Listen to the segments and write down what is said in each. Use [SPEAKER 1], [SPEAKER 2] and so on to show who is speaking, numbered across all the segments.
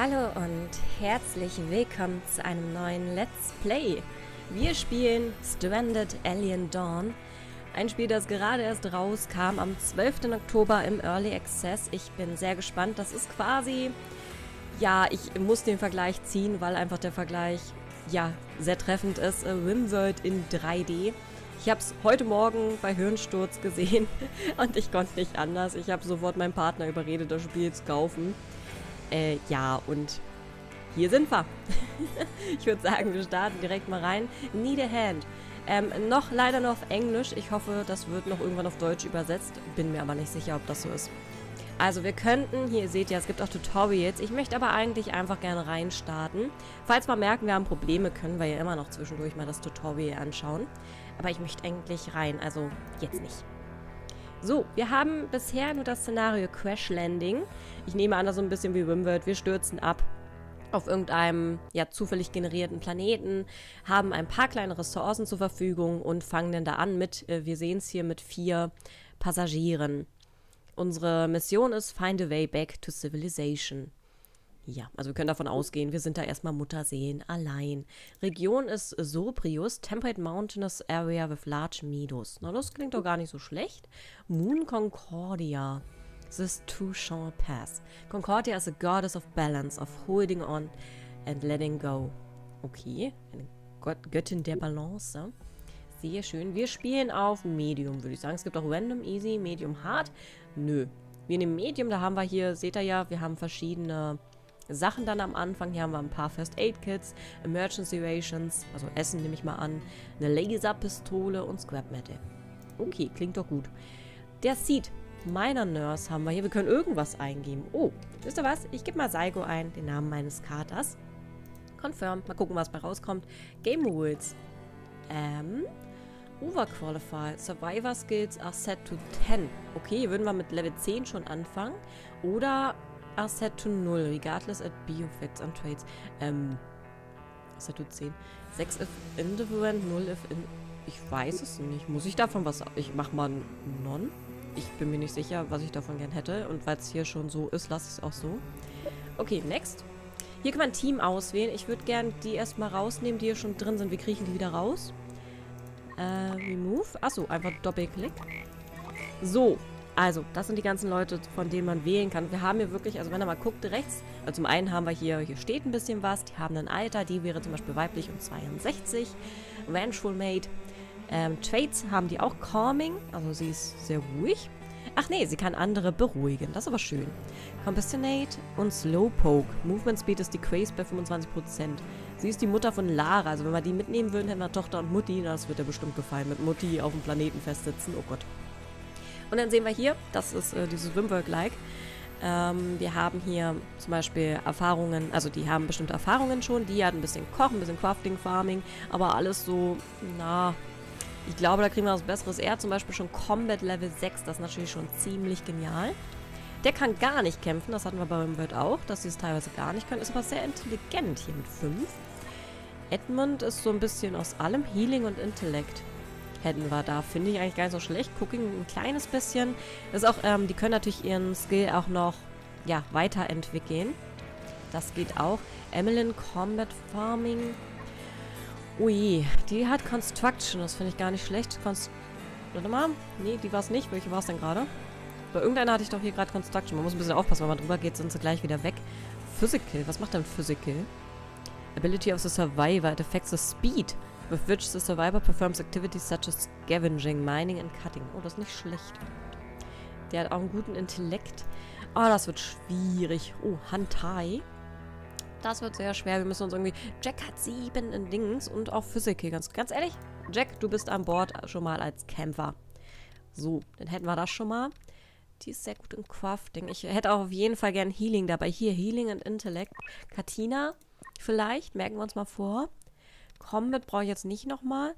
[SPEAKER 1] Hallo und herzlich willkommen zu einem neuen Let's Play. Wir spielen Stranded Alien Dawn. Ein Spiel, das gerade erst rauskam am 12. Oktober im Early Access. Ich bin sehr gespannt. Das ist quasi... Ja, ich muss den Vergleich ziehen, weil einfach der Vergleich, ja, sehr treffend ist. Rimworld in 3D. Ich habe es heute Morgen bei Hirnsturz gesehen und ich konnte nicht anders. Ich habe sofort meinen Partner überredet, das Spiel zu kaufen. Äh, ja, und hier sind wir. ich würde sagen, wir starten direkt mal rein. Need a Hand. Ähm, noch leider nur auf Englisch. Ich hoffe, das wird noch irgendwann auf Deutsch übersetzt. Bin mir aber nicht sicher, ob das so ist. Also wir könnten, hier seht ihr, es gibt auch Tutorials. Ich möchte aber eigentlich einfach gerne reinstarten. Falls wir merken, wir haben Probleme, können wir ja immer noch zwischendurch mal das Tutorial anschauen. Aber ich möchte eigentlich rein, also jetzt nicht. So, wir haben bisher nur das Szenario Crash Landing. Ich nehme an, das so ein bisschen wie Wimworld. Wir stürzen ab auf irgendeinem ja, zufällig generierten Planeten, haben ein paar kleine Ressourcen zur Verfügung und fangen dann da an mit, äh, wir sehen es hier, mit vier Passagieren. Unsere Mission ist Find a Way Back to Civilization. Ja, also wir können davon ausgehen, wir sind da erstmal Mutterseen allein. Region ist Sobrius, Temperate Mountainous Area with Large Meadows. Na, das klingt doch gar nicht so schlecht. Moon Concordia. This Touchant Pass. Concordia is a goddess of balance, of holding on and letting go. Okay, eine Gott Göttin der Balance. Sehr schön. Wir spielen auf Medium, würde ich sagen. Es gibt auch Random, Easy, Medium, Hard. Nö. Wir nehmen Medium, da haben wir hier, seht ihr ja, wir haben verschiedene Sachen dann am Anfang. Hier haben wir ein paar First Aid Kits, Emergency Rations, also Essen nehme ich mal an, eine Laserpistole und Scrap Metal. Okay, klingt doch gut. Der Seed meiner Nurse haben wir hier. Wir können irgendwas eingeben. Oh, wisst ihr was? Ich gebe mal Saigo ein, den Namen meines Katers. Confirm. Mal gucken, was bei rauskommt. Game Rules. Ähm, Overqualified. Survivor Skills are set to 10. Okay, würden wir mit Level 10 schon anfangen. Oder are set to 0, regardless at Biofacts and Traits. Ähm, set to 10. 6 if indifferent, 0 if in... Ich weiß es nicht. Muss ich davon was... Ich mach mal Non. Ich bin mir nicht sicher, was ich davon gern hätte. Und weil es hier schon so ist, lasse ich es auch so. Okay, next. Hier kann man ein Team auswählen. Ich würde gern die erstmal rausnehmen, die hier schon drin sind. Wie kriegen die wieder raus? Äh, remove. Achso, einfach Doppelklick. So, also, das sind die ganzen Leute, von denen man wählen kann. Wir haben hier wirklich, also wenn ihr mal guckt, rechts, also zum einen haben wir hier, hier steht ein bisschen was, die haben ein Alter, die wäre zum Beispiel weiblich und 62. Vengeful Mate. Ähm, Traits haben die auch Calming, also sie ist sehr ruhig. Ach nee, sie kann andere beruhigen, das ist aber schön. Compassionate und Slowpoke. Movement Speed ist decreased bei 25%. Sie ist die Mutter von Lara, also wenn wir die mitnehmen würden, hätten wir Tochter und Mutti, das wird ihr bestimmt gefallen, mit Mutti auf dem Planeten festsitzen, oh Gott. Und dann sehen wir hier, das ist äh, dieses Wimwork-like. Ähm, wir haben hier zum Beispiel Erfahrungen, also die haben bestimmte Erfahrungen schon. Die hat ein bisschen Kochen, ein bisschen Crafting, Farming, aber alles so, na, ich glaube, da kriegen wir was Besseres. Er hat zum Beispiel schon Combat Level 6, das ist natürlich schon ziemlich genial. Der kann gar nicht kämpfen, das hatten wir bei Wimworld auch, dass sie es teilweise gar nicht können. Ist aber sehr intelligent hier mit 5. Edmund ist so ein bisschen aus allem Healing und Intellekt hätten wir da. Finde ich eigentlich gar nicht so schlecht. Cooking ein kleines bisschen. Ist auch, ähm, die können natürlich ihren Skill auch noch, ja, weiterentwickeln. Das geht auch. Emmeline Combat Farming. Ui, die hat Construction. Das finde ich gar nicht schlecht. Const Warte mal. Nee, die war es nicht. Welche war es denn gerade? Bei irgendeiner hatte ich doch hier gerade Construction. Man muss ein bisschen aufpassen, wenn man drüber geht, sind sie gleich wieder weg. Physical. Was macht denn Physical? Ability of the Survivor. It affects the speed with which the survivor performs activities such as scavenging, mining and cutting. Oh, das ist nicht schlecht. Der hat auch einen guten Intellekt. Oh, das wird schwierig. Oh, Hantai. Das wird sehr schwer. Wir müssen uns irgendwie... Jack hat sieben in Dings und auch Physical. Ganz, ganz ehrlich, Jack, du bist an Bord schon mal als Kämpfer. So, dann hätten wir das schon mal. Die ist sehr gut im Crafting. Ich hätte auch auf jeden Fall gern Healing dabei. Hier, Healing und Intellekt. Katina, vielleicht, merken wir uns mal vor. Combat brauche ich jetzt nicht nochmal.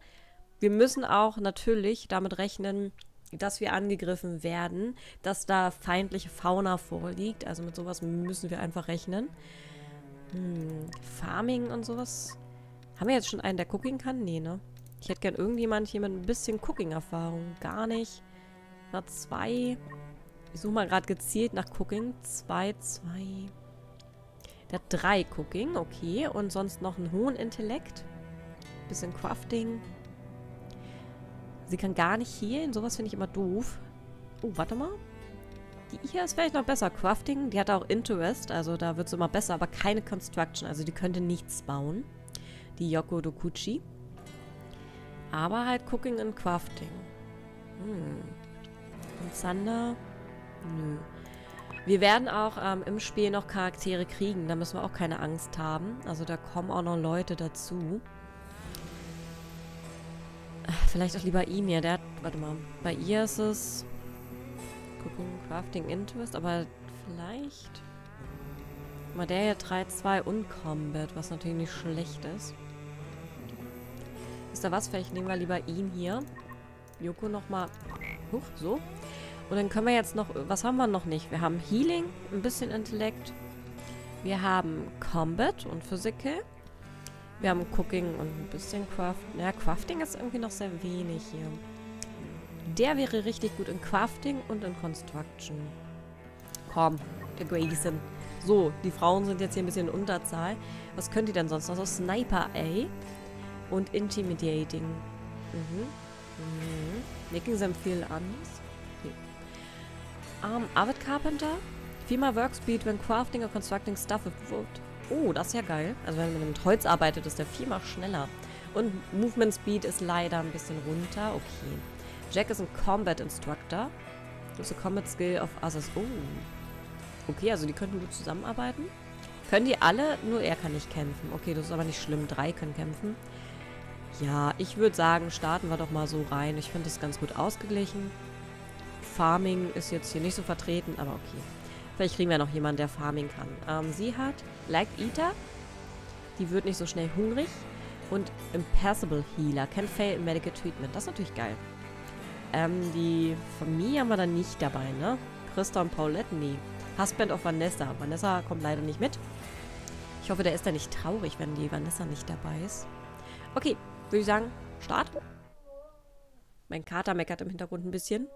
[SPEAKER 1] Wir müssen auch natürlich damit rechnen, dass wir angegriffen werden, dass da feindliche Fauna vorliegt. Also mit sowas müssen wir einfach rechnen. Hm, Farming und sowas. Haben wir jetzt schon einen, der Cooking kann? Nee, ne? Ich hätte gern irgendjemand hier mit ein bisschen Cooking-Erfahrung. Gar nicht. Na, zwei. Ich suche mal gerade gezielt nach Cooking. Zwei, zwei. Der hat drei Cooking, okay. Und sonst noch einen hohen Intellekt. Bisschen Crafting. Sie kann gar nicht healen. Sowas finde ich immer doof. Oh, warte mal. Die hier ist vielleicht noch besser. Crafting, die hat auch Interest. Also da wird es immer besser, aber keine Construction. Also die könnte nichts bauen. Die Yoko Dokuchi. Aber halt Cooking und Crafting. Hm. Und Sander? Nö. Wir werden auch ähm, im Spiel noch Charaktere kriegen. Da müssen wir auch keine Angst haben. Also da kommen auch noch Leute dazu. Vielleicht auch lieber ihm hier. Der hat, warte mal. Bei ihr ist es Gucken, Crafting Interest, aber vielleicht mal der hier 3-2 und Combat, was natürlich nicht schlecht ist. Ist da was? Vielleicht nehmen wir lieber ihn hier. Joko nochmal. Huch, so. Und dann können wir jetzt noch... Was haben wir noch nicht? Wir haben Healing, ein bisschen Intellekt. Wir haben Combat und Physical. Wir haben Cooking und ein bisschen Craft. Ja, Crafting ist irgendwie noch sehr wenig hier. Der wäre richtig gut in Crafting und in Construction. Komm, der Grayson. So, die Frauen sind jetzt hier ein bisschen in Unterzahl. Was könnt ihr denn sonst noch? So Sniper A und Intimidating. Mhm. Mhm. Making them feel anders. Okay. Um, Avid Carpenter. Female Work Speed when crafting or constructing stuff wood. Oh, das ist ja geil. Also wenn man mit Holz arbeitet, ist der viermal schneller. Und Movement Speed ist leider ein bisschen runter. Okay. Jack ist ein Combat Instructor. A Combat Skill of Others. Oh. Okay, also die könnten gut zusammenarbeiten. Können die alle? Nur er kann nicht kämpfen. Okay, das ist aber nicht schlimm. Drei können kämpfen. Ja, ich würde sagen, starten wir doch mal so rein. Ich finde das ganz gut ausgeglichen. Farming ist jetzt hier nicht so vertreten, aber okay. Vielleicht kriegen wir noch jemanden, der Farming kann. Ähm, sie hat Like Eater. Die wird nicht so schnell hungrig. Und Impassable Healer. Can fail in Medical Treatment. Das ist natürlich geil. Ähm, die Familie haben wir dann nicht dabei, ne? Christa und Paulette, nee. Husband of Vanessa. Vanessa kommt leider nicht mit. Ich hoffe, der ist da nicht traurig, wenn die Vanessa nicht dabei ist. Okay, würde ich sagen, Start. Mein Kater meckert im Hintergrund ein bisschen.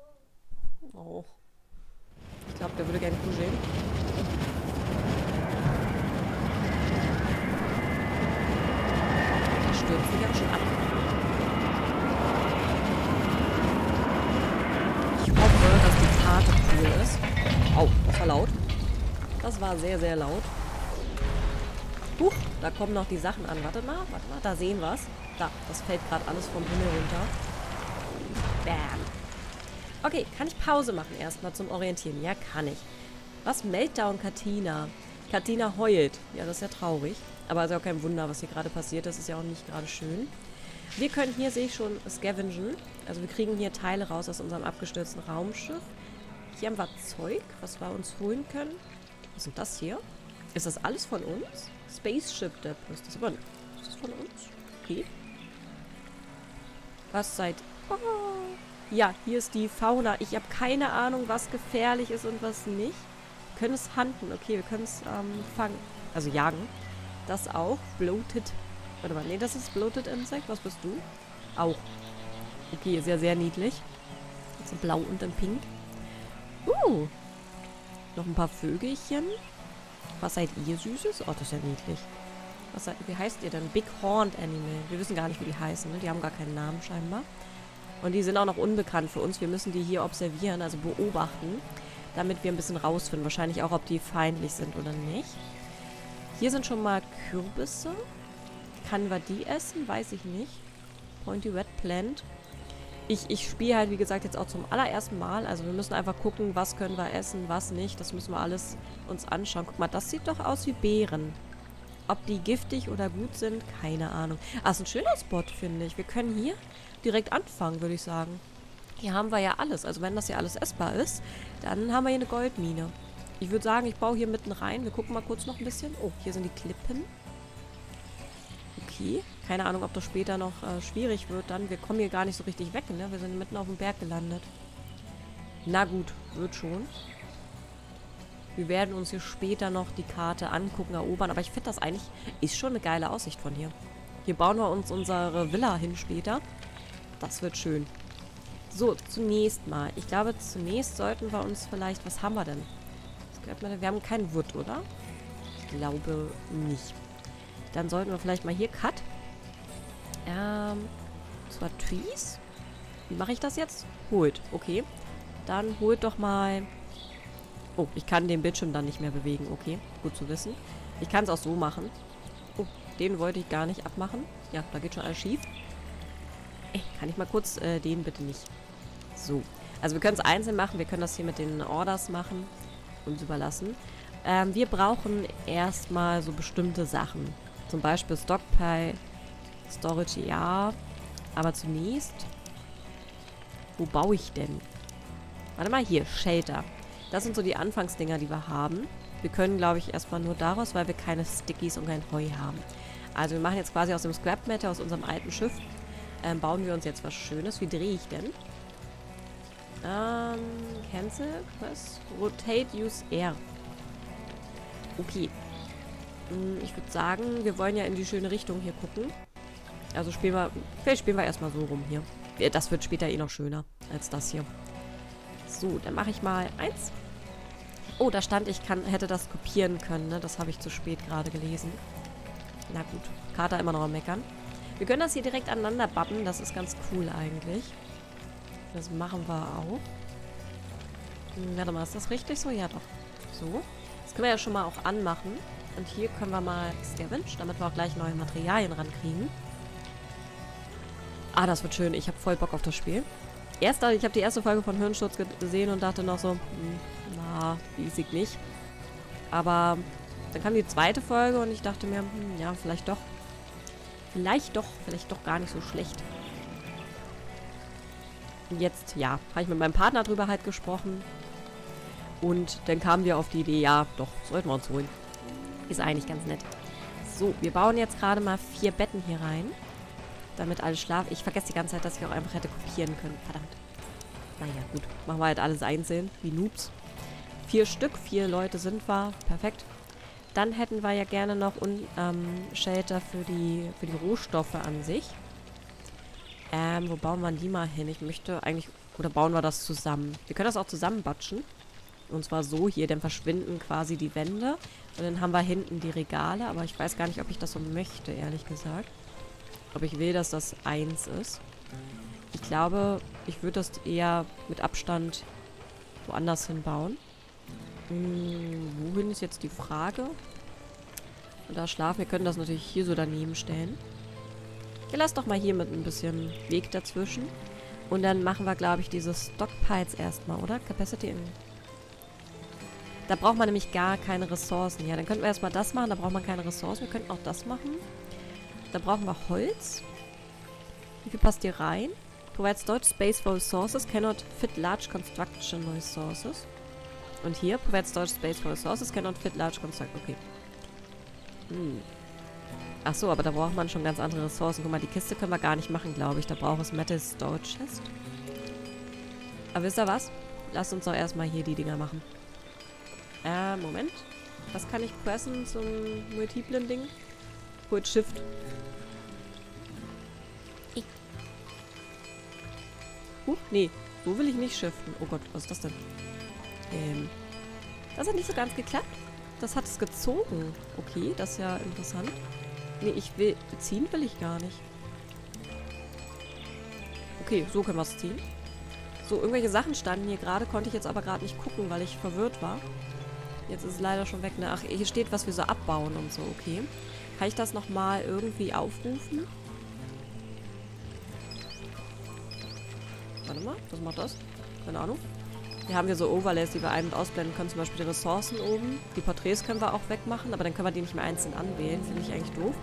[SPEAKER 1] Oh. Ich glaube, der würde gerne kuscheln. Der stürzt sich auch schon ab. Karte cool ist. Au, das war laut. Das sehr, sehr laut. Huch, da kommen noch die Sachen an. Warte mal, warte mal, da sehen wir es. Da, das fällt gerade alles vom Himmel runter. Bam. Okay, kann ich Pause machen erstmal zum Orientieren? Ja, kann ich. Was? Meltdown Katina. Katina heult. Ja, das ist ja traurig. Aber ist ja auch kein Wunder, was hier gerade passiert. Das ist ja auch nicht gerade schön. Wir können hier, sehe ich schon, scavengen. Also wir kriegen hier Teile raus aus unserem abgestürzten Raumschiff. Hier haben wir Zeug, was wir uns holen können. Was ist das hier? Ist das alles von uns? Spaceship Depot. Ist das aber... Ist das von uns? Okay. Was seid... Oh. Ja, hier ist die Fauna. Ich habe keine Ahnung, was gefährlich ist und was nicht. Wir können es handen. Okay, wir können es ähm, fangen. Also jagen. Das auch. Bloated. Warte mal. Nee, das ist Bloated Insect. Was bist du? Auch. Okay, sehr, sehr niedlich. So blau und in pink. Uh. Noch ein paar Vögelchen. Was seid ihr Süßes? Oh, das ist ja niedlich. Was seid, wie heißt ihr denn? Big Horned Animal. Wir wissen gar nicht, wie die heißen. Ne? Die haben gar keinen Namen scheinbar. Und die sind auch noch unbekannt für uns. Wir müssen die hier observieren, also beobachten, damit wir ein bisschen rausfinden. Wahrscheinlich auch, ob die feindlich sind oder nicht. Hier sind schon mal Kürbisse. Kann wir die essen? Weiß ich nicht. Pointy Red Plant ich, ich spiele halt, wie gesagt, jetzt auch zum allerersten Mal. Also wir müssen einfach gucken, was können wir essen, was nicht. Das müssen wir alles uns anschauen. Guck mal, das sieht doch aus wie Beeren. Ob die giftig oder gut sind, keine Ahnung. Ah, ist ein schöner Spot, finde ich. Wir können hier direkt anfangen, würde ich sagen. Hier haben wir ja alles. Also wenn das ja alles essbar ist, dann haben wir hier eine Goldmine. Ich würde sagen, ich baue hier mitten rein. Wir gucken mal kurz noch ein bisschen. Oh, hier sind die Klippen. Okay. Keine Ahnung, ob das später noch äh, schwierig wird dann. Wir kommen hier gar nicht so richtig weg, ne? Wir sind mitten auf dem Berg gelandet. Na gut, wird schon. Wir werden uns hier später noch die Karte angucken, erobern. Aber ich finde das eigentlich, ist schon eine geile Aussicht von hier. Hier bauen wir uns unsere Villa hin später. Das wird schön. So, zunächst mal. Ich glaube, zunächst sollten wir uns vielleicht... Was haben wir denn? Wir haben kein Wood, oder? Ich glaube nicht. Dann sollten wir vielleicht mal hier Cut. Ähm, zwar Trees. Wie mache ich das jetzt? Holt. Okay. Dann holt doch mal... Oh, ich kann den Bildschirm dann nicht mehr bewegen. Okay, gut zu wissen. Ich kann es auch so machen. Oh, den wollte ich gar nicht abmachen. Ja, da geht schon alles schief. Ey, kann ich mal kurz äh, den bitte nicht. So. Also wir können es einzeln machen. Wir können das hier mit den Orders machen. Uns überlassen. Ähm, wir brauchen erstmal so bestimmte Sachen. Zum Beispiel Stockpile, Storage, ja. Aber zunächst... Wo baue ich denn? Warte mal, hier, Shelter. Das sind so die Anfangsdinger, die wir haben. Wir können, glaube ich, erstmal nur daraus, weil wir keine Stickies und kein Heu haben. Also wir machen jetzt quasi aus dem Scrap Matter, aus unserem alten Schiff, ähm, bauen wir uns jetzt was Schönes. Wie drehe ich denn? Ähm, cancel, was? Rotate, use air. Okay. Hm, ich würde sagen, wir wollen ja in die schöne Richtung hier gucken. Also spielen wir, vielleicht spielen wir erstmal so rum hier. Das wird später eh noch schöner als das hier. So, dann mache ich mal eins. Oh, da stand, ich kann, hätte das kopieren können, ne? Das habe ich zu spät gerade gelesen. Na gut, Kater immer noch am Meckern. Wir können das hier direkt aneinander bappen, das ist ganz cool eigentlich. Das machen wir auch. Hm, warte mal, ist das richtig so? Ja, doch. So. Das können wir ja schon mal auch anmachen. Und hier können wir mal Scavenge, damit wir auch gleich neue Materialien rankriegen. Ah, das wird schön. Ich habe voll Bock auf das Spiel. Erst, ich habe die erste Folge von Hirnschutz gesehen und dachte noch so, hm, na, riesig nicht. Aber dann kam die zweite Folge und ich dachte mir, hm, ja, vielleicht doch. Vielleicht doch, vielleicht doch gar nicht so schlecht. Und jetzt, ja, habe ich mit meinem Partner drüber halt gesprochen. Und dann kamen wir auf die Idee, ja, doch, sollten wir uns holen. Ist eigentlich ganz nett. So, wir bauen jetzt gerade mal vier Betten hier rein. Damit alle schlafen. Ich vergesse die ganze Zeit, dass ich auch einfach hätte kopieren können. Verdammt. Naja, gut. Machen wir halt alles einzeln, wie Noobs. Vier Stück, vier Leute sind wir. Perfekt. Dann hätten wir ja gerne noch un, ähm, Shelter für die, für die Rohstoffe an sich. Ähm, wo bauen wir die mal hin? Ich möchte eigentlich... Oder bauen wir das zusammen? Wir können das auch zusammenbatschen. Und zwar so hier, dann verschwinden quasi die Wände. Und dann haben wir hinten die Regale. Aber ich weiß gar nicht, ob ich das so möchte, ehrlich gesagt. Ob ich will, dass das eins ist. Ich glaube, ich würde das eher mit Abstand woanders hinbauen. Hm, wohin ist jetzt die Frage? Und da schlafen. Wir können das natürlich hier so daneben stellen. Ich lasse doch mal hier mit ein bisschen Weg dazwischen. Und dann machen wir, glaube ich, diese Stockpiles erstmal, oder? Capacity in... Da braucht man nämlich gar keine Ressourcen. Ja, dann könnten wir erstmal das machen. Da braucht man keine Ressourcen. Wir könnten auch das machen. Da brauchen wir Holz. Wie viel passt hier rein? Provides storage space for resources. Cannot fit large construction resources. Und hier, provides storage space for resources. Cannot fit large construction. Okay. Hm. Ach so, aber da braucht man schon ganz andere Ressourcen. Guck mal, die Kiste können wir gar nicht machen, glaube ich. Da braucht es Metal Storage Chest. Aber wisst ihr was? Lasst uns doch erstmal hier die Dinger machen. Äh, Moment. Was kann ich pressen zum multiplen Ding? Holt Shift. Huch, nee. So will ich nicht shiften. Oh Gott, was ist das denn? Ähm. Das hat nicht so ganz geklappt. Das hat es gezogen. Okay, das ist ja interessant. Nee, ich will... Ziehen will ich gar nicht. Okay, so können wir es ziehen. So, irgendwelche Sachen standen hier gerade, konnte ich jetzt aber gerade nicht gucken, weil ich verwirrt war. Jetzt ist es leider schon weg. Ne? Ach, hier steht, was wir so abbauen und so, okay. Kann ich das nochmal irgendwie aufrufen? Warte mal, was macht das? Keine Ahnung. Hier haben wir so Overlays, die wir ein- und ausblenden können. Zum Beispiel die Ressourcen oben. Die Porträts können wir auch wegmachen, aber dann können wir die nicht mehr einzeln anwählen. Finde ich eigentlich doof.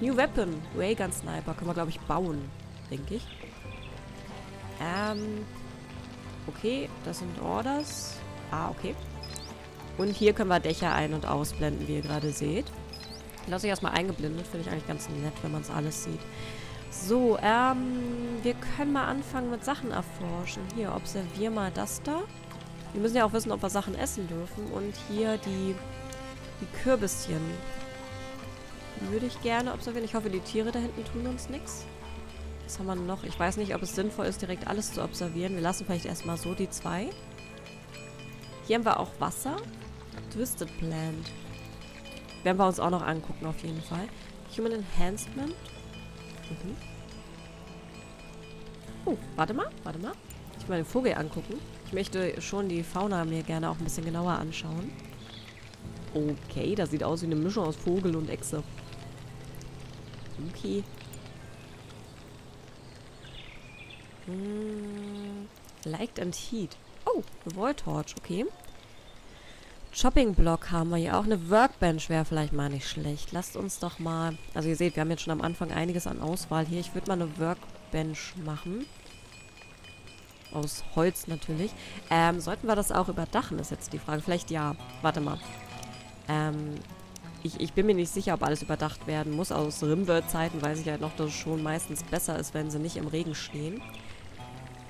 [SPEAKER 1] New Weapon. Raygun Sniper. Können wir, glaube ich, bauen. Denke ich. Ähm. Okay, das sind Orders. Ah, okay. Und hier können wir Dächer ein- und ausblenden, wie ihr gerade seht. Lasse ich erstmal eingeblendet. Finde ich eigentlich ganz nett, wenn man es alles sieht. So, ähm, wir können mal anfangen mit Sachen erforschen. Hier, observier mal das da. Wir müssen ja auch wissen, ob wir Sachen essen dürfen. Und hier die, die Kürbisschen. Die würde ich gerne observieren. Ich hoffe, die Tiere da hinten tun uns nichts. Was haben wir noch? Ich weiß nicht, ob es sinnvoll ist, direkt alles zu observieren. Wir lassen vielleicht erstmal so die zwei. Hier haben wir auch Wasser. Twisted Plant. Werden wir uns auch noch angucken, auf jeden Fall. Human Enhancement. Mhm. Oh, warte mal, warte mal. Ich will mal den Vogel angucken. Ich möchte schon die Fauna mir gerne auch ein bisschen genauer anschauen. Okay, das sieht aus wie eine Mischung aus Vogel und Echse. Okay. Hm, Light and Heat. Oh, eine Wall-Torch, okay. Shopping-Block haben wir hier auch. Eine Workbench wäre vielleicht mal nicht schlecht. Lasst uns doch mal... Also ihr seht, wir haben jetzt schon am Anfang einiges an Auswahl hier. Ich würde mal eine Workbench machen. Aus Holz natürlich. Ähm, sollten wir das auch überdachen, ist jetzt die Frage. Vielleicht ja. Warte mal. Ähm, ich, ich bin mir nicht sicher, ob alles überdacht werden muss. Aus Rimworld-Zeiten weiß ich halt noch, dass es schon meistens besser ist, wenn sie nicht im Regen stehen.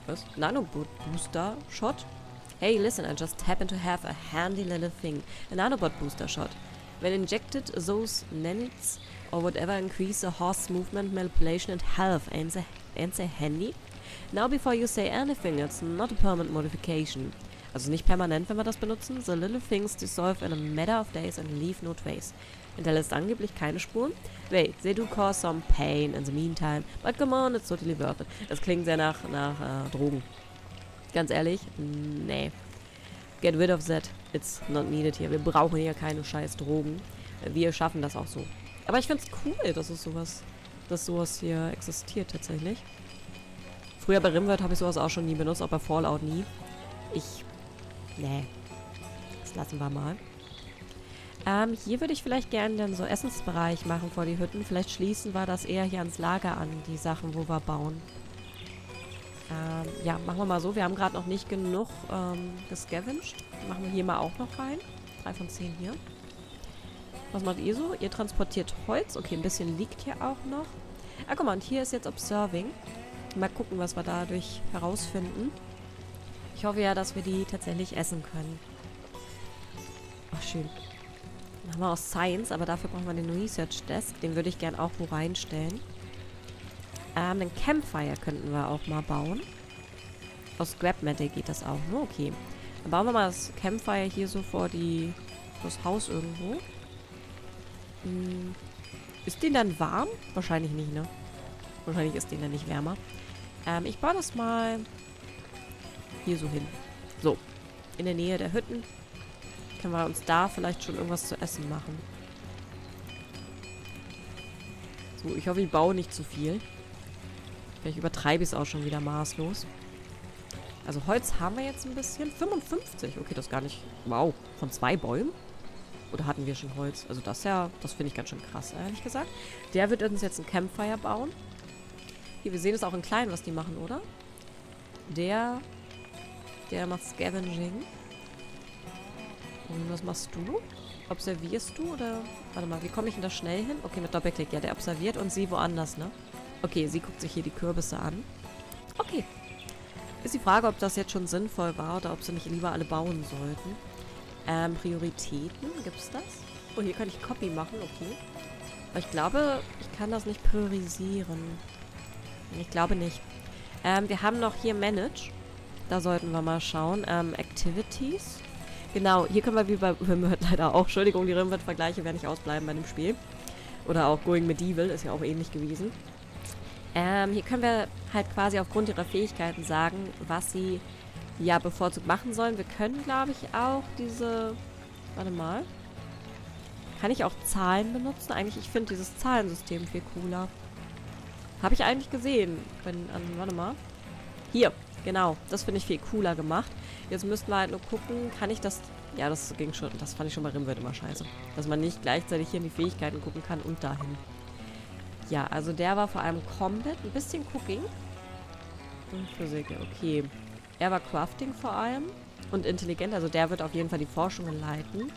[SPEAKER 1] Was? Nanobot-Booster Shot? Hey, listen, I just happen to have a handy little thing. A nanobot booster shot. When injected, those nanites or whatever increase the horse movement, manipulation and health. Ain't they, ain't they handy? Now before you say anything, it's not a permanent modification. Also nicht permanent, wenn wir das benutzen. The little things dissolve in a matter of days and leave no trace. Hinterlässt angeblich keine Spuren. Wait, they do cause some pain in the meantime. But come on, it's totally worth it. Das klingt sehr nach, nach äh, Drogen. Ganz ehrlich, nee. Get rid of that. It's not needed hier. Wir brauchen hier keine scheiß Drogen. Wir schaffen das auch so. Aber ich find's cool, dass es sowas, dass sowas hier existiert tatsächlich. Früher bei Rimworld habe ich sowas auch schon nie benutzt, auch bei Fallout nie. Ich Nee. Das lassen wir mal. Ähm, hier würde ich vielleicht gerne dann so Essensbereich machen vor die Hütten. Vielleicht schließen wir das eher hier ans Lager an, die Sachen, wo wir bauen. Ähm, ja, machen wir mal so. Wir haben gerade noch nicht genug ähm, gescavenged. Machen wir hier mal auch noch rein. Drei von zehn hier. Was macht ihr so? Ihr transportiert Holz. Okay, ein bisschen liegt hier auch noch. Ah, guck mal, und hier ist jetzt Observing. Mal gucken, was wir dadurch herausfinden. Ich hoffe ja, dass wir die tatsächlich essen können. Ach, schön. Dann haben wir auch Science, aber dafür brauchen wir den Research Desk. Den würde ich gern auch wo reinstellen. Ähm, einen Campfire könnten wir auch mal bauen. Aus Scrap Metal geht das auch, ne? Okay. Dann bauen wir mal das Campfire hier so vor die das Haus irgendwo. Hm. Ist den dann warm? Wahrscheinlich nicht, ne? Wahrscheinlich ist den dann nicht wärmer. Ähm, ich baue das mal hier so hin. So. In der Nähe der Hütten. Können wir uns da vielleicht schon irgendwas zu essen machen. So, ich hoffe, ich baue nicht zu viel. Vielleicht übertreibe ich es auch schon wieder maßlos. Also Holz haben wir jetzt ein bisschen. 55. Okay, das ist gar nicht... Wow. Von zwei Bäumen? Oder hatten wir schon Holz? Also das ja... Das finde ich ganz schön krass, ehrlich gesagt. Der wird uns jetzt ein Campfire bauen. Hier, wir sehen es auch in klein, was die machen, oder? Der der macht Scavenging. Und was machst du? Observierst du oder... Warte mal, wie komme ich denn da schnell hin? Okay, mit Doppelklick. Ja, der observiert und sie woanders, ne? Okay, sie guckt sich hier die Kürbisse an. Okay. Ist die Frage, ob das jetzt schon sinnvoll war oder ob sie nicht lieber alle bauen sollten. Ähm, Prioritäten, gibt's das? Oh, hier kann ich Copy machen, okay. Aber ich glaube, ich kann das nicht priorisieren. Ich glaube nicht. Ähm, wir haben noch hier Manage. Da sollten wir mal schauen. Ähm, Activities. Genau, hier können wir wie bei Rimworld leider auch. Entschuldigung, die Rimworld-Vergleiche werden nicht ausbleiben bei dem Spiel. Oder auch Going Medieval ist ja auch ähnlich gewesen. Ähm, hier können wir halt quasi aufgrund ihrer Fähigkeiten sagen, was sie ja bevorzugt machen sollen. Wir können, glaube ich, auch diese... Warte mal. Kann ich auch Zahlen benutzen? Eigentlich, ich finde dieses Zahlensystem viel cooler. Habe ich eigentlich gesehen. Wenn, an, warte mal. Hier. Genau, das finde ich viel cooler gemacht. Jetzt müssten wir halt nur gucken, kann ich das... Ja, das ging schon, das fand ich schon bei Rimworld immer scheiße. Dass man nicht gleichzeitig hier in die Fähigkeiten gucken kann und dahin. Ja, also der war vor allem Combat, ein bisschen Cooking. Und Physik, okay. Er war Crafting vor allem und intelligent, also der wird auf jeden Fall die Forschungen leiten.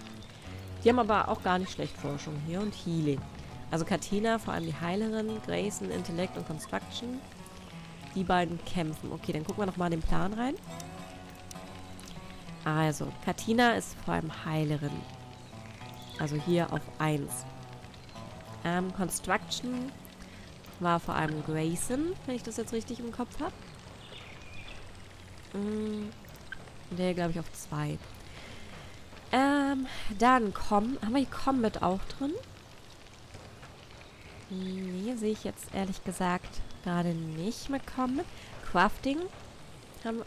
[SPEAKER 1] Die haben aber auch gar nicht schlecht Forschung hier und Healing. Also Katina, vor allem die Heilerin, Grayson, Intellekt und Construction die beiden kämpfen. Okay, dann gucken wir nochmal in den Plan rein. Also, Katina ist vor allem Heilerin. Also hier auf 1. Ähm, Construction war vor allem Grayson, wenn ich das jetzt richtig im Kopf habe. Mm, der, glaube ich, auf 2. Ähm, dann komm. Haben wir hier mit auch drin? Nee, sehe ich jetzt ehrlich gesagt gerade nicht mit mit. Crafting.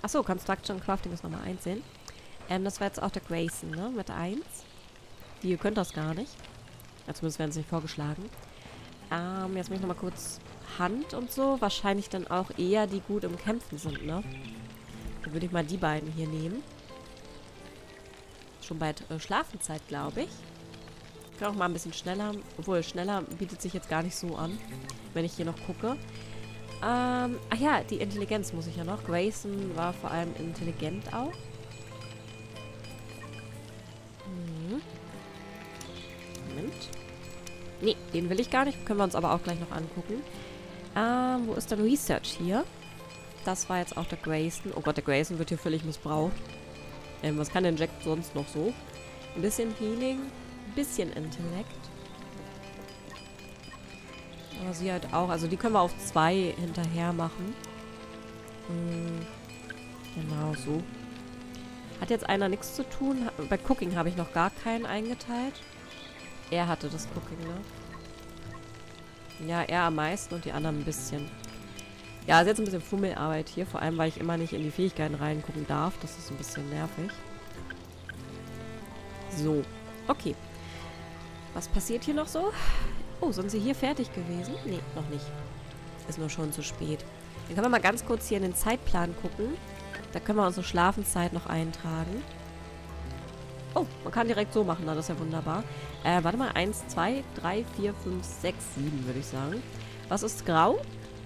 [SPEAKER 1] Achso, Construction Crafting ist nochmal 1 sehen. Ähm, das war jetzt auch der Grayson, ne? Mit 1. Die, ihr könnt das gar nicht. Ja, zumindest werden sie nicht vorgeschlagen. Ähm, jetzt muss ich nochmal kurz Hand und so. Wahrscheinlich dann auch eher, die gut im Kämpfen sind, ne? Dann würde ich mal die beiden hier nehmen. Schon bald äh, Schlafenzeit, glaube ich. Ich kann auch mal ein bisschen schneller. Obwohl, schneller bietet sich jetzt gar nicht so an, wenn ich hier noch gucke. Ähm, ach ja, die Intelligenz muss ich ja noch. Grayson war vor allem intelligent auch. Hm. Moment. Nee, den will ich gar nicht. Können wir uns aber auch gleich noch angucken. Ähm, wo ist denn Research hier? Das war jetzt auch der Grayson. Oh Gott, der Grayson wird hier völlig missbraucht. Ähm, was kann denn Jack sonst noch so? Ein bisschen Healing, ein bisschen Intellekt. Aber sie halt auch. Also die können wir auf zwei hinterher machen. Hm, genau, so. Hat jetzt einer nichts zu tun. Bei Cooking habe ich noch gar keinen eingeteilt. Er hatte das Cooking, ne? Ja, er am meisten und die anderen ein bisschen. Ja, ist jetzt ein bisschen Fummelarbeit hier. Vor allem, weil ich immer nicht in die Fähigkeiten reingucken darf. Das ist ein bisschen nervig. So. Okay. Was passiert hier noch so? Oh, sind sie hier fertig gewesen? Nee, noch nicht. Ist nur schon zu spät. Dann können wir mal ganz kurz hier in den Zeitplan gucken. Da können wir unsere Schlafenszeit noch eintragen. Oh, man kann direkt so machen. Das ist ja wunderbar. Äh, warte mal. 1, 2, 3, 4, 5, 6, 7, würde ich sagen. Was ist grau?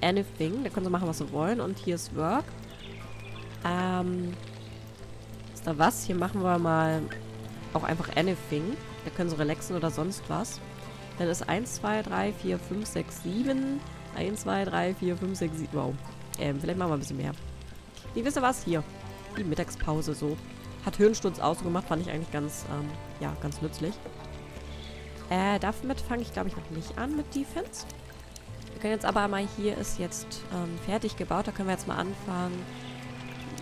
[SPEAKER 1] Anything. Da können sie machen, was sie wollen. Und hier ist Work. Ähm, ist da was? Hier machen wir mal auch einfach Anything. Da können sie relaxen oder sonst was. Dann ist 1, 2, 3, 4, 5, 6, 7. 1, 2, 3, 4, 5, 6, 7. Wow. Ähm, vielleicht machen wir ein bisschen mehr. Wie wisst ihr was? Hier. Die Mittagspause so. Hat Hirnsturz ausgemacht, fand ich eigentlich ganz, ähm, ja, ganz nützlich. Äh, damit fange ich, glaube ich, noch nicht an mit Defense. Wir können jetzt aber mal, hier ist jetzt ähm, fertig gebaut. Da können wir jetzt mal anfangen,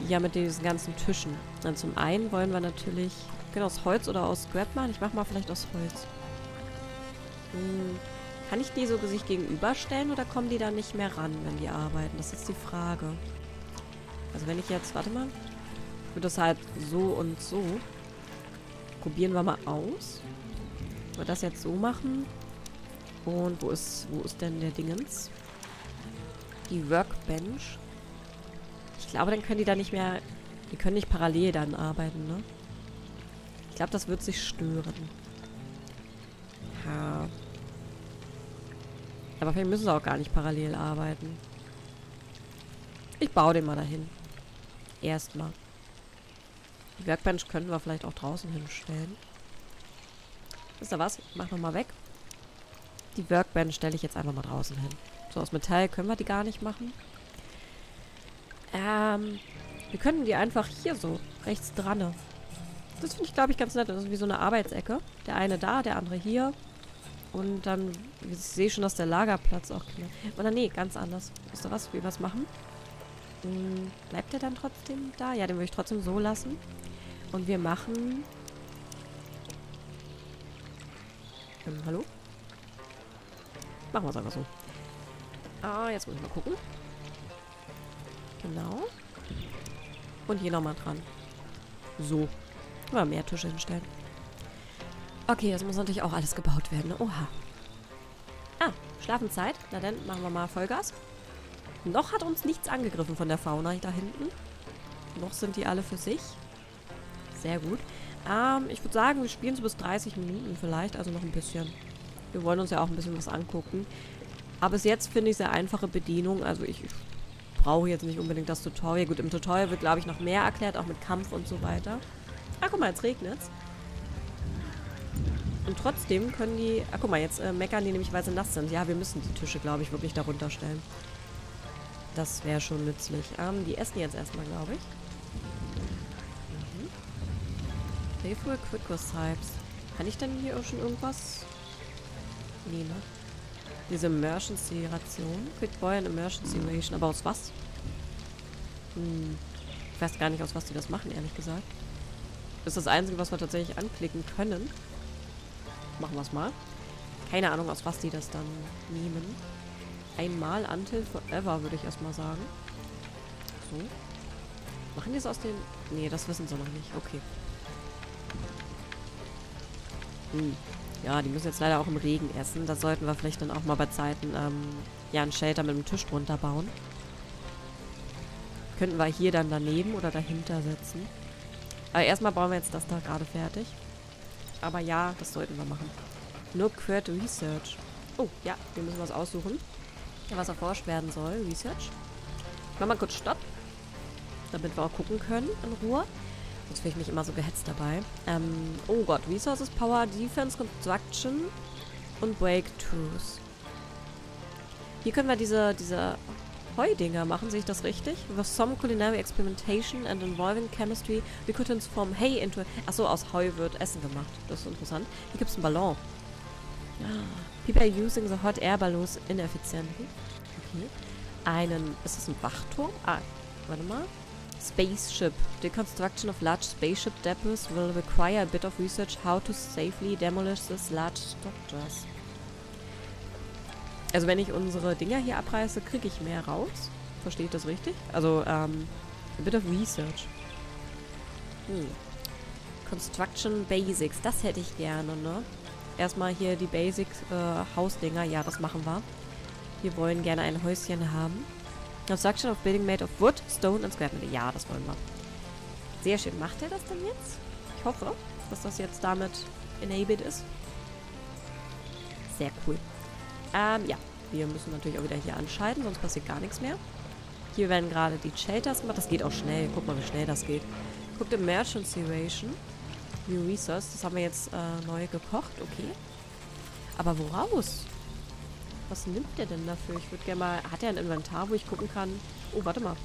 [SPEAKER 1] ja, mit diesen ganzen Tischen. Dann zum einen wollen wir natürlich, können aus Holz oder aus Scrap machen. Ich mache mal vielleicht aus Holz. Hm, kann ich die so sich gegenüberstellen oder kommen die da nicht mehr ran, wenn die arbeiten? Das ist die Frage. Also wenn ich jetzt, warte mal, würde das halt so und so. Probieren wir mal aus. Wir das jetzt so machen. Und wo ist, wo ist denn der Dingens? Die Workbench. Ich glaube, dann können die da nicht mehr... Die können nicht parallel dann arbeiten, ne? Ich glaube, das wird sich stören. Ja. Aber vielleicht müssen sie auch gar nicht parallel arbeiten. Ich baue den mal dahin. Erstmal. Die Werkbench könnten wir vielleicht auch draußen hinstellen. Wisst ihr was? Ich mach nochmal weg. Die Workbench stelle ich jetzt einfach mal draußen hin. So, aus Metall können wir die gar nicht machen. Ähm, wir können die einfach hier so rechts dran. Das finde ich, glaube ich, ganz nett. Das ist wie so eine Arbeitsecke. Der eine da, der andere hier. Und dann, ich sehe schon, dass der Lagerplatz auch. Oder nee, ganz anders. Wisst ihr was? Wie wir was machen? Bleibt der dann trotzdem da? Ja, den würde ich trotzdem so lassen. Und wir machen... Ähm, hallo? Machen wir es einfach so. Ah, jetzt muss ich mal gucken. Genau. Und hier nochmal dran. So. Mal mehr Tische hinstellen. Okay, das muss natürlich auch alles gebaut werden. Oha. Ah, Schlafenszeit. Na dann machen wir mal Vollgas. Noch hat uns nichts angegriffen von der Fauna da hinten. Noch sind die alle für sich. Sehr gut. Ähm, ich würde sagen, wir spielen so bis 30 Minuten vielleicht. Also noch ein bisschen. Wir wollen uns ja auch ein bisschen was angucken. Aber bis jetzt finde ich sehr einfache Bedienung. Also ich, brauche jetzt nicht unbedingt das Tutorial. Gut, im Tutorial wird, glaube ich, noch mehr erklärt. Auch mit Kampf und so weiter. Ah, guck mal, jetzt regnet es. Und trotzdem können die... Ah, guck mal, jetzt äh, meckern die nämlich, weil sie nass sind. Ja, wir müssen die Tische, glaube ich, wirklich darunter stellen. Das wäre schon nützlich. Ähm, die essen jetzt erstmal, glaube ich. Mhm. Playful Quick Recipes. Kann ich denn hier auch schon irgendwas... Nee, ne? Diese Emergency-Ration. Quick Boy and Emergency Ration. Aber aus was? Hm. Ich weiß gar nicht, aus was die das machen, ehrlich gesagt. Ist das Einzige, was wir tatsächlich anklicken können. Machen wir es mal. Keine Ahnung, aus was die das dann nehmen. Einmal Until Forever, würde ich erstmal sagen. So. Machen die es aus den... Nee, das wissen sie noch nicht. Okay. Hm. Ja, die müssen jetzt leider auch im Regen essen. Da sollten wir vielleicht dann auch mal bei Zeiten ähm, ja, einen Shelter mit einem Tisch drunter bauen. Könnten wir hier dann daneben oder dahinter setzen. Aber erstmal bauen wir jetzt das da gerade fertig. Aber ja, das sollten wir machen. No Query Research. Oh, ja, wir müssen was aussuchen. Was erforscht werden soll. Research. Ich mach mal kurz Stopp. Damit wir auch gucken können in Ruhe. Jetzt fühle ich mich immer so gehetzt dabei. Ähm, oh Gott, Resources, Power, Defense, Construction und Breakthroughs. Hier können wir diese, diese Heudinger machen, sehe ich das richtig? With some culinary experimentation and involving chemistry, we could transform hay into... Achso, aus Heu wird Essen gemacht. Das ist interessant. Hier gibt es einen Ballon. People are using the hot air balloons inefficiently. Okay. Einen... Ist das ein Wachturm? Ah, warte mal. Spaceship. The construction of large spaceship depots will require a bit of research how to safely demolish these large structures. Also wenn ich unsere Dinger hier abreiße, kriege ich mehr raus. Verstehe ich das richtig? Also, ähm, a bit of research. Hm. Construction Basics, das hätte ich gerne, ne? Erstmal hier die Basic äh, ja, das machen wir. Wir wollen gerne ein Häuschen haben. Construction of building made of wood, stone and scrap. Ja, das wollen wir. Sehr schön. Macht er das denn jetzt? Ich hoffe, dass das jetzt damit enabled ist. Sehr cool. Ähm, ja. Wir müssen natürlich auch wieder hier anschalten, sonst passiert gar nichts mehr. Hier werden gerade die Shelters gemacht. Das geht auch schnell. Guck mal, wie schnell das geht. Guckt im Emergency Ration. New Resource. Das haben wir jetzt äh, neu gekocht. Okay. Aber woraus? Was nimmt der denn dafür? Ich würde gerne mal... Hat er ein Inventar, wo ich gucken kann? Oh, warte mal.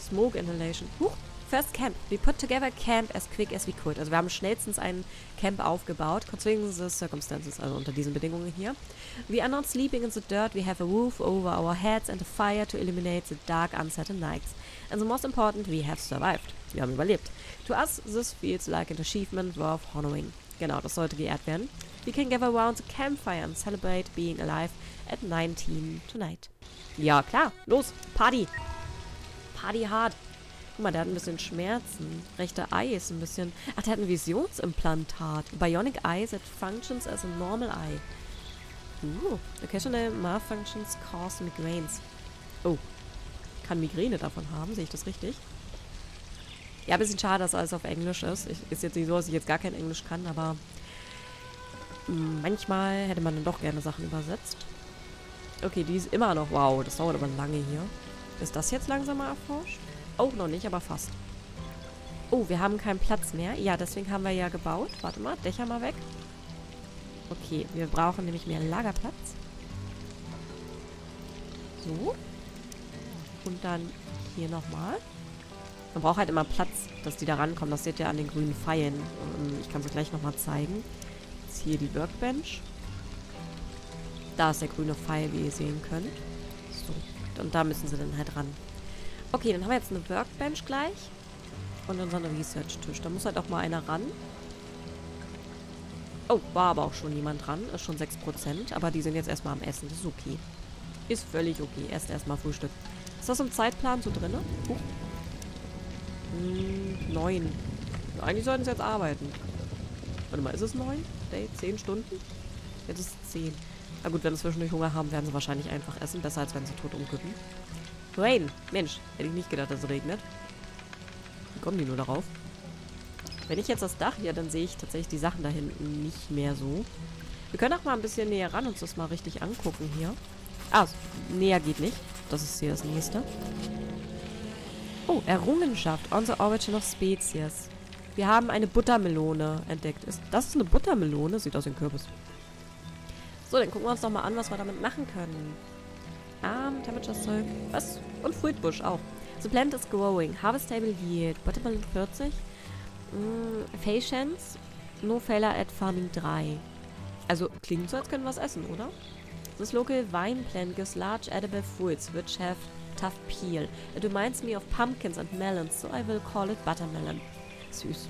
[SPEAKER 1] Smoke Inhalation. Huch! First Camp. We put together camp as quick as we could. Also wir haben schnellstens ein Camp aufgebaut. Considering the circumstances, also unter diesen Bedingungen hier. We are not sleeping in the dirt. We have a roof over our heads and a fire to eliminate the dark, uncertain nights. And the most important, we have survived. Wir haben überlebt. To us, this feels like an achievement worth honoring. Genau, das sollte geehrt werden. We can gather around the campfire and celebrate being alive at 19 tonight. Ja, klar. Los, Party. Party hard. Guck mal, der hat ein bisschen Schmerzen. Rechte Eye ist ein bisschen... Ach, der hat ein Visionsimplantat. Bionic Eye that functions as a normal eye. Uh, occasional malfunctions cause migraines. Oh. Kann Migräne davon haben, sehe ich das richtig? Ja, ein bisschen schade, dass alles auf Englisch ist. Ich, ist jetzt nicht so, dass ich jetzt gar kein Englisch kann, aber manchmal hätte man dann doch gerne Sachen übersetzt. Okay, die ist immer noch... Wow, das dauert aber lange hier. Ist das jetzt langsamer erforscht? Auch noch nicht, aber fast. Oh, wir haben keinen Platz mehr. Ja, deswegen haben wir ja gebaut. Warte mal, Dächer mal weg. Okay, wir brauchen nämlich mehr Lagerplatz. So. Und dann hier nochmal. Man braucht halt immer Platz, dass die da rankommen. Das seht ihr an den grünen Pfeilen. Ähm, ich kann es gleich nochmal zeigen. Jetzt hier die Workbench. Da ist der grüne Pfeil, wie ihr sehen könnt. So. Und da müssen sie dann halt ran. Okay, dann haben wir jetzt eine Workbench gleich. Und unseren Research-Tisch. Da muss halt auch mal einer ran. Oh, war aber auch schon jemand dran. Ist schon 6%. Aber die sind jetzt erstmal am Essen. Das ist okay. Ist völlig okay. Erst erstmal Frühstück. Ist das im Zeitplan so drin? Uh. Hm, neun. Eigentlich sollten sie jetzt arbeiten. Warte mal, ist es neun? Day? Zehn Stunden? Jetzt ist es zehn. Na gut, wenn sie zwischendurch Hunger haben, werden sie wahrscheinlich einfach essen. Besser, als wenn sie tot umkippen. Rain. Mensch, hätte ich nicht gedacht, dass es regnet. Wie kommen die nur darauf? Wenn ich jetzt das Dach hier, dann sehe ich tatsächlich die Sachen da hinten nicht mehr so. Wir können auch mal ein bisschen näher ran uns das mal richtig angucken hier. Ah, näher geht nicht. Das ist hier das nächste. Oh, Errungenschaft. On the origin of species. Wir haben eine Buttermelone entdeckt. Ist, das eine Buttermelone. Sieht aus wie ein Kürbis. So, dann gucken wir uns doch mal an, was wir damit machen können. Um, temperature soil. Was? Und Fruitbush auch. The plant is growing. Harvestable yield. Buttermelone 40. Mm, Patience. No failure at farming 3. Also, klingt so, als können wir es essen, oder? This local vine plant gives large edible fruits, which have tough peel. It reminds me of pumpkins and melons, so I will call it buttermelon. Süß.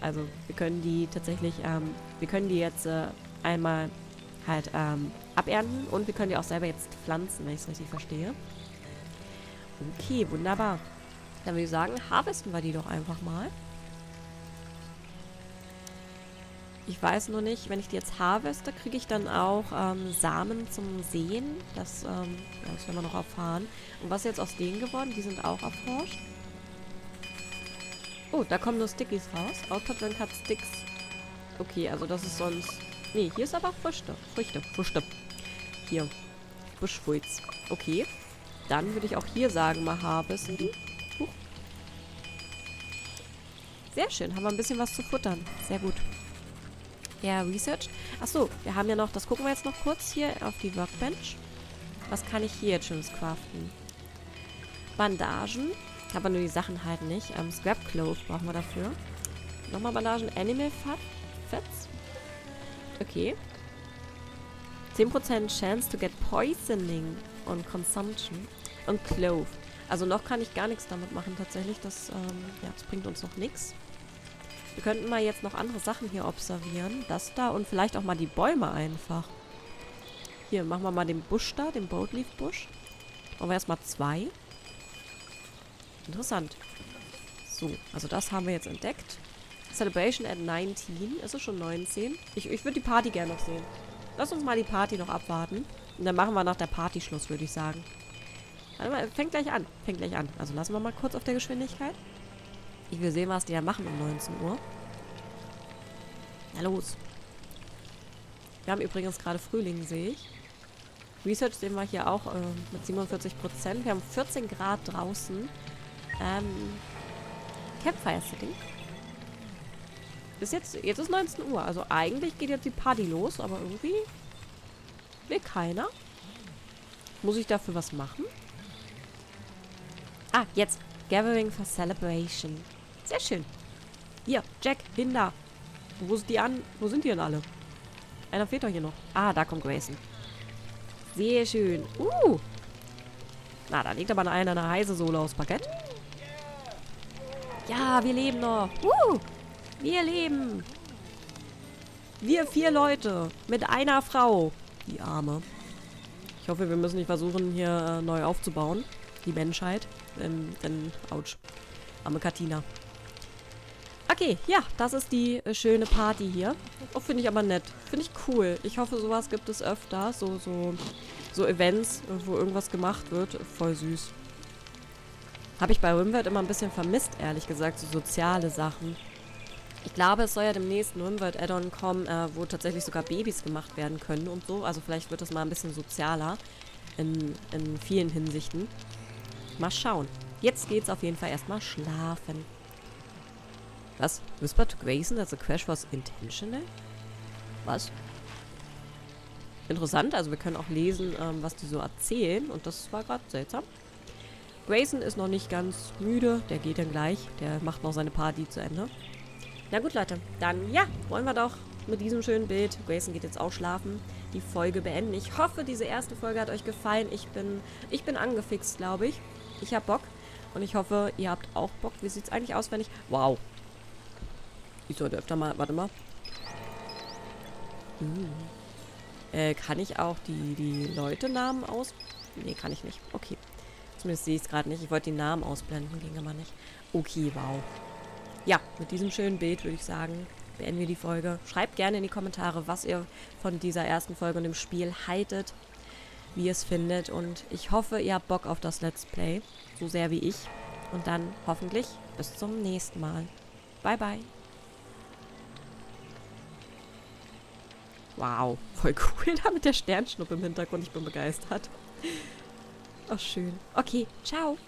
[SPEAKER 1] Also wir können die tatsächlich, ähm, wir können die jetzt äh, einmal halt ähm, abernten und wir können die auch selber jetzt pflanzen, wenn ich es richtig verstehe. Okay, wunderbar. Dann würde ich sagen, harvesten wir die doch einfach mal. Ich weiß nur nicht, wenn ich die jetzt harveste, kriege ich dann auch ähm, Samen zum Sehen. Das, ähm, das werden wir noch erfahren. Und was ist jetzt aus denen geworden? Die sind auch erforscht. Oh, da kommen nur Stickies raus. Output Rank hat Sticks. Okay, also das ist sonst... Nee, hier ist aber Früchte. Früchte, Früchte. Hier. Buschfruits. Okay. Dann würde ich auch hier sagen, mal harvesten. Huch. Sehr schön, haben wir ein bisschen was zu futtern. Sehr gut. Ja, Research. Achso, wir haben ja noch, das gucken wir jetzt noch kurz hier auf die Workbench. Was kann ich hier jetzt schon craften? Bandagen. Aber nur die Sachen halt nicht. Ähm, Scrap Clothes brauchen wir dafür. Nochmal Bandagen. Animal Fat. Fats. Okay. 10% Chance to get Poisoning on Consumption. Und Clove. Also noch kann ich gar nichts damit machen tatsächlich. Das, ähm, ja, das bringt uns noch nichts. Wir könnten mal jetzt noch andere Sachen hier observieren. Das da und vielleicht auch mal die Bäume einfach. Hier, machen wir mal den Busch da, den Boatleaf Busch. Machen wir erstmal zwei. Interessant. So, also das haben wir jetzt entdeckt. Celebration at 19. Ist es schon 19? Ich, ich würde die Party gerne noch sehen. Lass uns mal die Party noch abwarten. Und dann machen wir nach der Party Schluss, würde ich sagen. Warte mal, fängt gleich an. Fängt gleich an. Also lassen wir mal kurz auf der Geschwindigkeit. Ich will sehen, was die da machen um 19 Uhr. Na los. Wir haben übrigens gerade Frühling, sehe ich. Research sehen wir hier auch äh, mit 47%. Wir haben 14 Grad draußen. Ähm, Campfire Setting. Bis jetzt, jetzt ist 19 Uhr. Also eigentlich geht jetzt die Party los, aber irgendwie will keiner. Muss ich dafür was machen? Ah, jetzt. Gathering for Celebration. Sehr schön. Hier, Jack, Linda. Wo sind die an? Wo sind die denn alle? Einer fehlt doch hier noch. Ah, da kommt Grayson. Sehr schön. Uh. Na, da liegt aber einer eine heiße Sohle aufs Parkett. Ja, wir leben noch. Uh. Wir leben. Wir vier Leute. Mit einer Frau. Die Arme. Ich hoffe, wir müssen nicht versuchen, hier äh, neu aufzubauen. Die Menschheit. Denn, denn, ouch. Arme Katina. Okay, ja, das ist die äh, schöne Party hier. Oh, finde ich aber nett. Finde ich cool. Ich hoffe, sowas gibt es öfter. So, so, so Events, wo irgendwas gemacht wird. Voll süß. Habe ich bei Rimworld immer ein bisschen vermisst, ehrlich gesagt, so soziale Sachen. Ich glaube, es soll ja demnächst ein Rimworld-Add-on kommen, äh, wo tatsächlich sogar Babys gemacht werden können und so. Also vielleicht wird das mal ein bisschen sozialer in, in vielen Hinsichten. Mal schauen. Jetzt geht's auf jeden Fall erstmal schlafen. Was? Whisper to Grayson that the crash was intentional? Was? Interessant, also wir können auch lesen, ähm, was die so erzählen. Und das war gerade seltsam. Grayson ist noch nicht ganz müde. Der geht dann gleich. Der macht noch seine Party zu Ende. Na gut, Leute. Dann, ja, wollen wir doch mit diesem schönen Bild, Grayson geht jetzt auch schlafen, die Folge beenden. Ich hoffe, diese erste Folge hat euch gefallen. Ich bin, ich bin angefixt, glaube ich. Ich habe Bock. Und ich hoffe, ihr habt auch Bock. Wie sieht es eigentlich aus, wenn ich... Wow, ich sollte öfter mal... Warte mal. Hm. Äh, kann ich auch die, die Leute-Namen aus... Nee, kann ich nicht. Okay. Zumindest sehe ich es gerade nicht. Ich wollte die Namen ausblenden, ging aber nicht. Okay, wow. Ja, mit diesem schönen Bild würde ich sagen, beenden wir die Folge. Schreibt gerne in die Kommentare, was ihr von dieser ersten Folge und dem Spiel haltet, wie ihr es findet. Und ich hoffe, ihr habt Bock auf das Let's Play, so sehr wie ich. Und dann hoffentlich bis zum nächsten Mal. Bye, bye. Wow, voll cool da mit der Sternschnuppe im Hintergrund. Ich bin begeistert. Ach, schön. Okay, ciao.